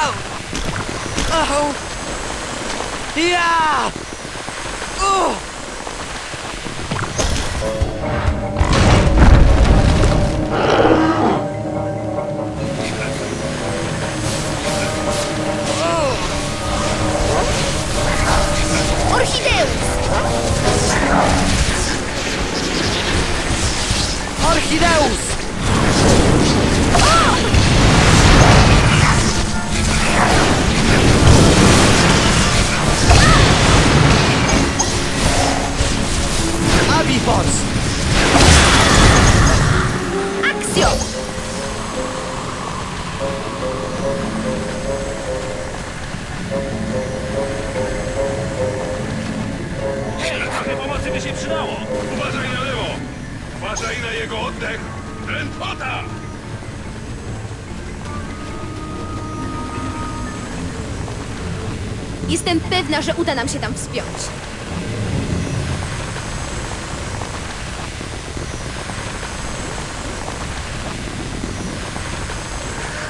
Ow! Oh! Yeah! Oh! Orchideus! Orchideus! Abifox! Axio! Hej, trochę pomocy by się przydało! Uważaj na lewo! Uważaj na jego oddech! Drętwota! Jestem pewna, że uda nam się tam wspiąć.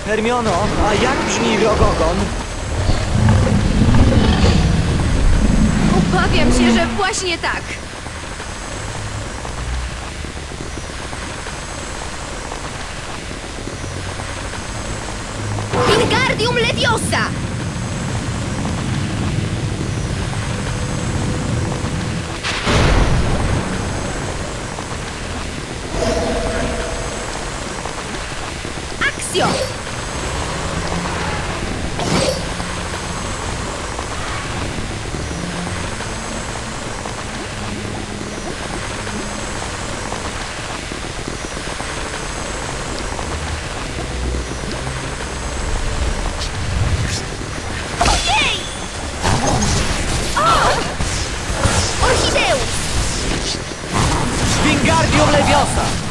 Hermiono, a jak brzmi rogogon? Obawiam się, że właśnie tak. Wingardium Leviosa! Wingardium Leviosa!